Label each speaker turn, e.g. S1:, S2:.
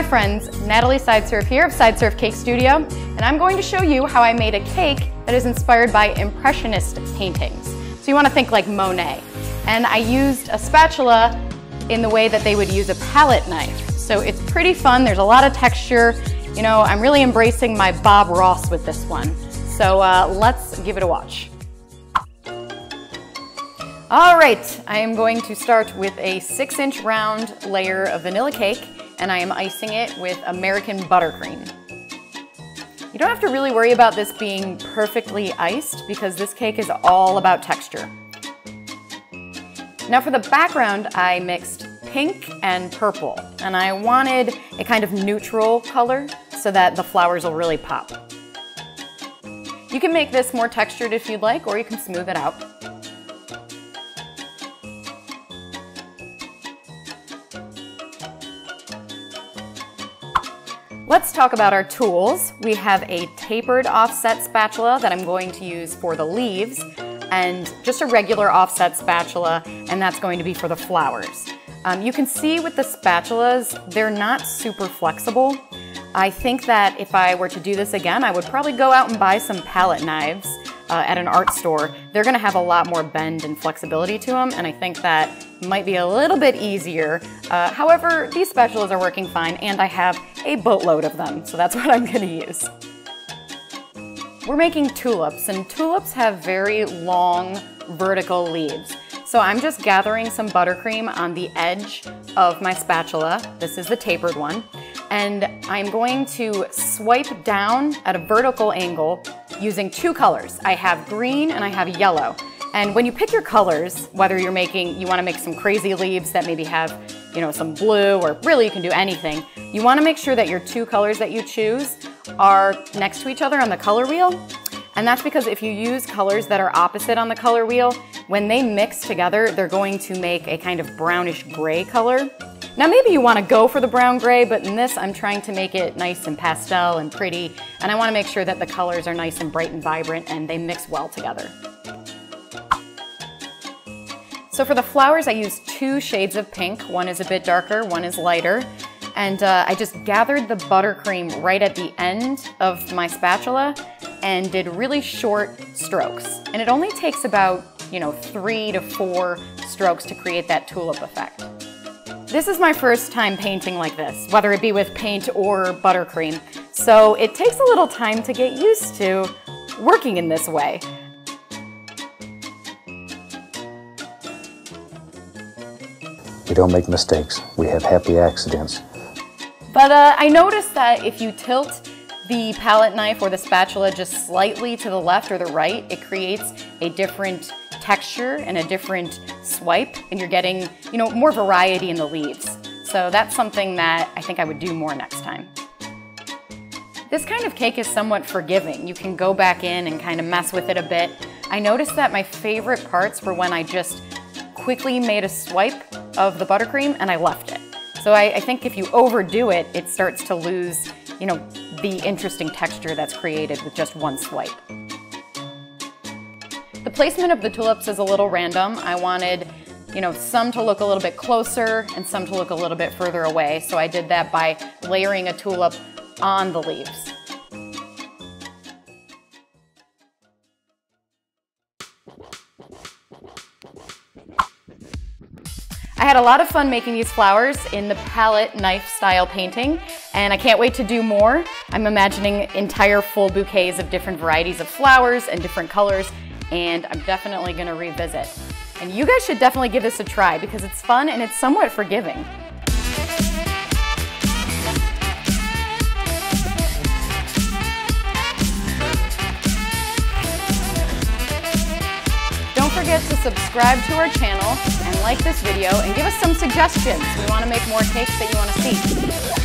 S1: Hi friends, Natalie Sideserf here of Sideserf Cake Studio, and I'm going to show you how I made a cake that is inspired by Impressionist paintings. So you want to think like Monet. And I used a spatula in the way that they would use a palette knife. So it's pretty fun, there's a lot of texture. You know, I'm really embracing my Bob Ross with this one. So uh, let's give it a watch. All right, I am going to start with a six inch round layer of vanilla cake and I am icing it with American buttercream. You don't have to really worry about this being perfectly iced because this cake is all about texture. Now for the background, I mixed pink and purple, and I wanted a kind of neutral color so that the flowers will really pop. You can make this more textured if you'd like, or you can smooth it out. Let's talk about our tools. We have a tapered offset spatula that I'm going to use for the leaves and just a regular offset spatula and that's going to be for the flowers. Um, you can see with the spatulas, they're not super flexible. I think that if I were to do this again, I would probably go out and buy some palette knives uh, at an art store, they're gonna have a lot more bend and flexibility to them, and I think that might be a little bit easier. Uh, however, these spatulas are working fine, and I have a boatload of them, so that's what I'm gonna use. We're making tulips, and tulips have very long vertical leaves. So I'm just gathering some buttercream on the edge of my spatula. This is the tapered one. And I'm going to swipe down at a vertical angle using two colors. I have green and I have yellow. And when you pick your colors, whether you're making, you wanna make some crazy leaves that maybe have, you know, some blue or really you can do anything, you wanna make sure that your two colors that you choose are next to each other on the color wheel. And that's because if you use colors that are opposite on the color wheel, when they mix together, they're going to make a kind of brownish gray color. Now maybe you want to go for the brown gray, but in this I'm trying to make it nice and pastel and pretty, and I want to make sure that the colors are nice and bright and vibrant and they mix well together. So for the flowers I used two shades of pink. One is a bit darker, one is lighter. And uh, I just gathered the buttercream right at the end of my spatula and did really short strokes. And it only takes about, you know, three to four strokes to create that tulip effect. This is my first time painting like this, whether it be with paint or buttercream. So it takes a little time to get used to working in this way.
S2: We don't make mistakes. We have happy accidents.
S1: But uh, I noticed that if you tilt the palette knife or the spatula just slightly to the left or the right, it creates a different texture and a different swipe and you're getting, you know, more variety in the leaves. So that's something that I think I would do more next time. This kind of cake is somewhat forgiving. You can go back in and kind of mess with it a bit. I noticed that my favorite parts were when I just quickly made a swipe of the buttercream and I left it. So I, I think if you overdo it, it starts to lose, you know, the interesting texture that's created with just one swipe. The placement of the tulips is a little random. I wanted you know, some to look a little bit closer and some to look a little bit further away. So I did that by layering a tulip on the leaves. Had a lot of fun making these flowers in the palette knife style painting and I can't wait to do more. I'm imagining entire full bouquets of different varieties of flowers and different colors and I'm definitely gonna revisit. And you guys should definitely give this a try because it's fun and it's somewhat forgiving. Subscribe to our channel and like this video and give us some suggestions. We want to make more cakes that you want to see.